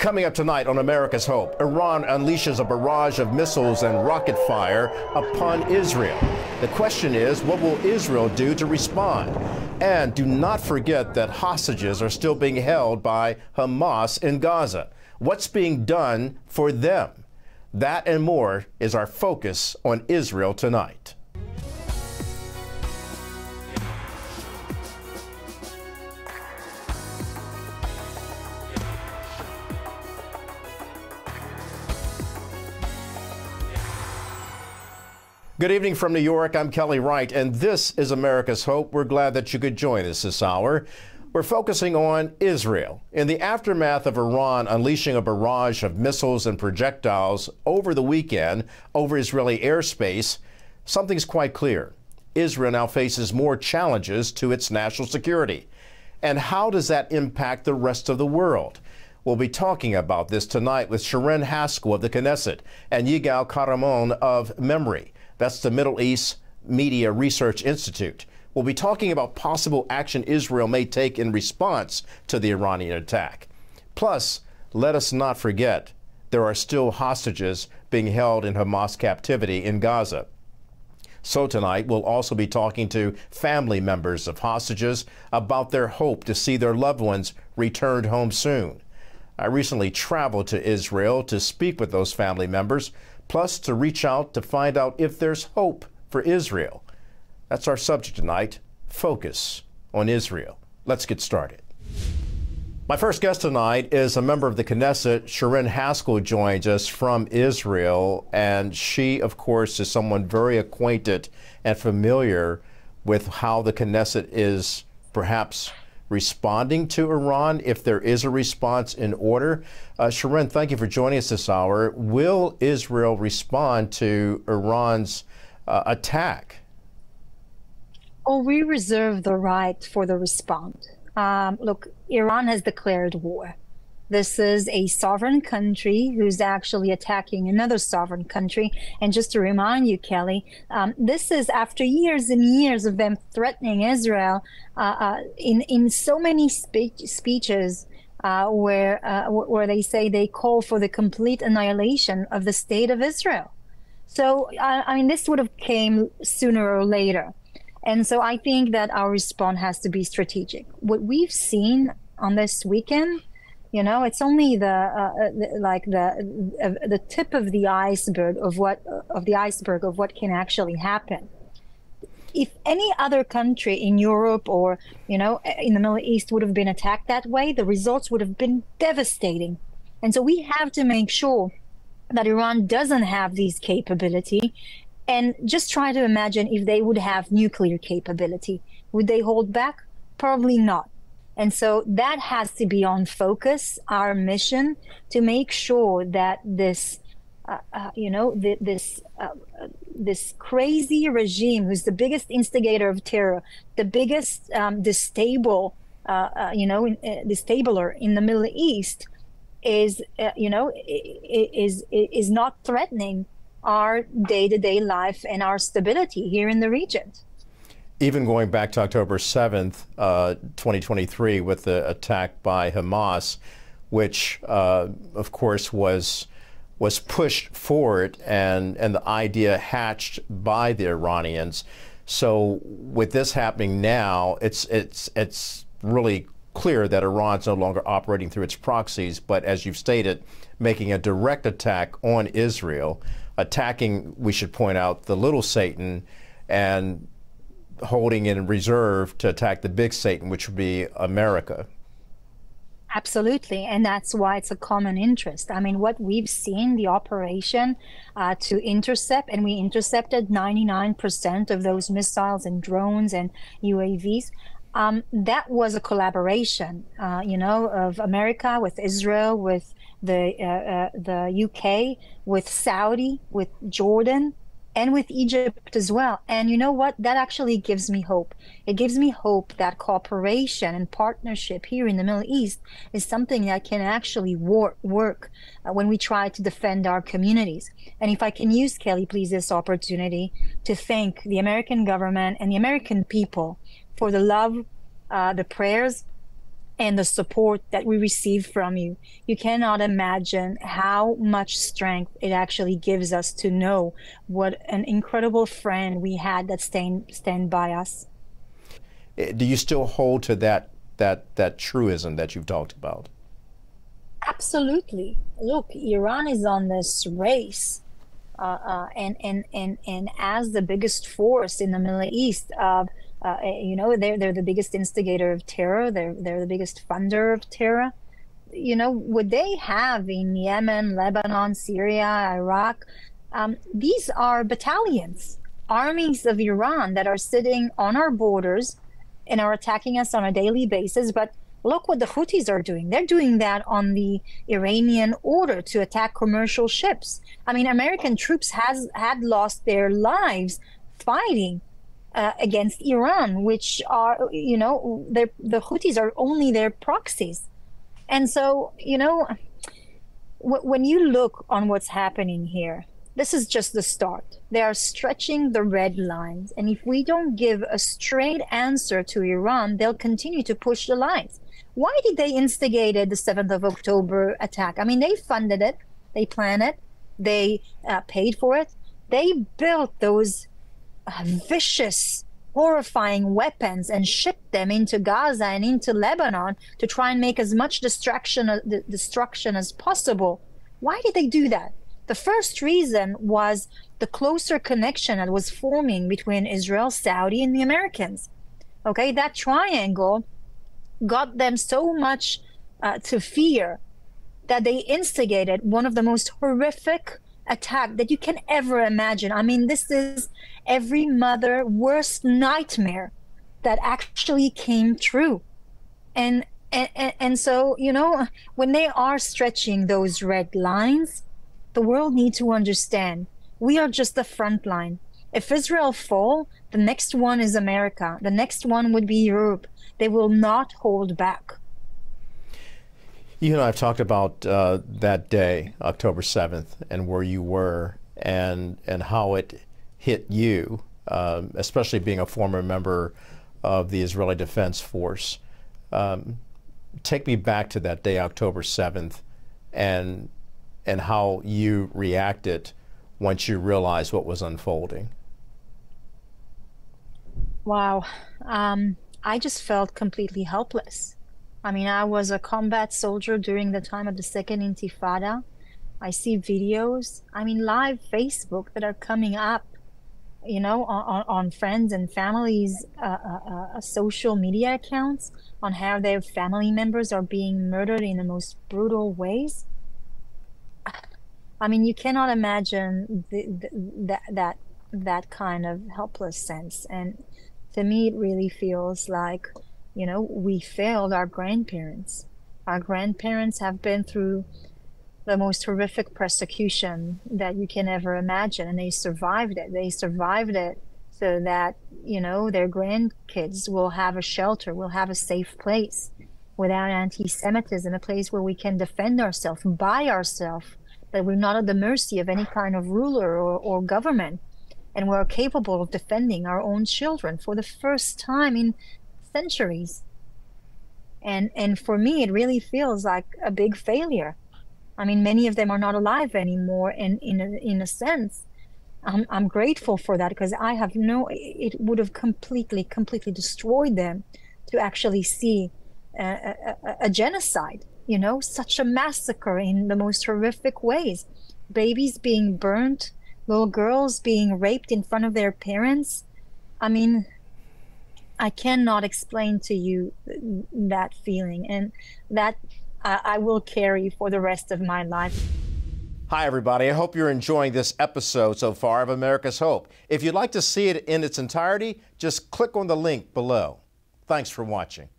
Coming up tonight on America's Hope, Iran unleashes a barrage of missiles and rocket fire upon Israel. The question is, what will Israel do to respond? And do not forget that hostages are still being held by Hamas in Gaza. What's being done for them? That and more is our focus on Israel tonight. Good evening from New York. I'm Kelly Wright, and this is America's Hope. We're glad that you could join us this hour. We're focusing on Israel. In the aftermath of Iran unleashing a barrage of missiles and projectiles over the weekend over Israeli airspace, something's quite clear. Israel now faces more challenges to its national security. And how does that impact the rest of the world? We'll be talking about this tonight with Sharren Haskel of the Knesset and Yigal Carmon of MEMRI. That's the Middle East Media Research Institute. We'll be talking about possible action Israel may take in response to the Iranian attack. Plus, let us not forget there are still hostages being held in Hamas captivity in Gaza. So tonight, we'll also be talking to family members of hostages about their hope to see their loved ones returned home soon. I recently traveled to Israel to speak with those family members plus to reach out to find out if there's hope for Israel. That's our subject tonight focus on Israel. Let's get started. My first guest tonight is a member of the Knesset. Sharren Haskel joins us from Israel, and she, of course, is someone very acquainted and familiar with how the Knesset is perhaps responding to Iran if there is a response in order. Uh, Sharren, thank you for joining us this hour. Will Israel respond to Iran's uh, attack? Oh, we reserve the right for the response. Um, look, Iran has declared war. This is a sovereign country who's actually attacking another sovereign country. And just to remind you, Kelly, um, this is after years and years of them threatening Israel uh, uh, in in so many spe- speeches. Uh, where uh, where they say they call for the complete annihilation of the state of Israel, so I mean this would have came sooner or later, and so I think that our response has to be strategic. What we've seen on this weekend you know it's only the, uh, the like the uh, the tip of the iceberg of what of the iceberg of what can actually happen if any other country in Europe or you know in the Middle East would have been attacked that way, the results would have been devastating. And so we have to make sure that Iran doesn't have these capability and just try to imagine if they would have nuclear capability. Would they hold back? Probably not. And so that has to be on focus, our mission to make sure that this, uh, uh, you know, th- this, uh, this crazy regime who's the biggest instigator of terror, the biggest um, distable, uh, uh, you know, in, uh, distabler in the Middle East is, you know, is, is not threatening our day-to-day life and our stability here in the region even going back to October 7th, uh, 2023, with the attack by Hamas, which, uh, of course, was was pushed forward and, and the idea hatched by the Iranians. So with this happening now, it's it's it's really clear that Iran's no longer operating through its proxies, but as you've stated, making a direct attack on Israel, attacking, we should point out, the little Satan and holding in reserve to attack the big Satan, which would be America. Absolutely. And that's why it's a common interest. I mean, what we've seen, the operation uh, to intercept, and we intercepted 99% of those missiles and drones and UAVs. Um, that was a collaboration, uh, you know, of America with Israel, with the uh, uh the UK, with Saudi, with Jordan, and with Egypt as well. And you know what? That actually gives me hope. It gives me hope that cooperation and partnership here in the Middle East is something that can actually work, work uh, when we try to defend our communities. And if I can use, Kelly, please, this opportunity to thank the American government and the American people for the love, uh, the prayers, and the support that we receive from you. You cannot imagine how much strength it actually gives us to know what an incredible friend we had that stand stand by us. Eh, do you still hold to that that that truism that you've talked about? Absolutely. Look, Iran is on this race. Uh, uh, and, and, and, and as the biggest force in the Middle East, uh, uh, you know, they're, they're the biggest instigator of terror. They're, they're the biggest funder of terror. You know, would they have in Yemen, Lebanon, Syria, Iraq? Um, these are battalions, armies of Iran that are sitting on our borders and are attacking us on a daily basis. But look what the Houthis are doing. They're doing that on the Iranian order to attack commercial ships. I mean, American troops has had lost their lives fighting uh, against Iran, which are, you know, the Houthis are only their proxies. And so, you know, w- when you look on what's happening here, this is just the start. They are stretching the red lines. And if we don't give a straight answer to Iran, they'll continue to push the lines. Why did they instigate the 7th of October attack? I mean, they funded it, they planned it, they uh, paid for it, they built those vicious, horrifying weapons and shipped them into Gaza and into Lebanon to try and make as much destruction, uh, destruction as possible. Why did they do that? The first reason was the closer connection that was forming between Israel, Saudi, and the Americans. Okay, that triangle got them so much uh, to fear that they instigated one of the most horrific attack that you can ever imagine. I mean, this is every mother worst nightmare that actually came true. And, and and so, you know, when they are stretching those red lines, the world needs to understand we are just the front line. If Israel fall, the next one is America. The next one would be Europe. They will not hold back. You and I have talked about uh, that day, October 7th, and where you were and, and how it hit you, um, especially being a former member of the Israeli Defense Force. Um, take me back to that day, October 7th, and, and how you reacted once you realized what was unfolding. Wow. Um, I just felt completely helpless. I mean, I was a combat soldier during the time of the second intifada. I see videos, I mean, live Facebook that are coming up, you know, on, on friends and families' uh, uh, uh, social media accounts on how their family members are being murdered in the most brutal ways. I mean, you cannot imagine the, the, that that that kind of helpless sense, and to me, it really feels like you know, we failed our grandparents. Our grandparents have been through the most horrific persecution that you can ever imagine, and they survived it. They survived it so that, you know, their grandkids will have a shelter, will have a safe place without anti Semitism, a place where we can defend ourselves by ourselves, that we're not at the mercy of any kind of ruler or, or government and we're capable of defending our own children for the first time in centuries. And and for me, it really feels like a big failure. I mean, many of them are not alive anymore, and in a, in a sense, I'm I'm grateful for that because I have no. It would have completely completely destroyed them to actually see a, a, a genocide. You know, such a massacre in the most horrific ways. Babies being burnt, little girls being raped in front of their parents. I mean, I cannot explain to you that feeling, and that I, I will carry for the rest of my life. Hi, everybody. I hope you're enjoying this episode so far of America's Hope. If you'd like to see it in its entirety, just click on the link below. Thanks for watching.